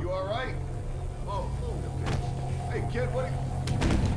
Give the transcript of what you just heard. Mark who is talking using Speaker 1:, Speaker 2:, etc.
Speaker 1: you all right? Whoa. Hey, kid, what are you...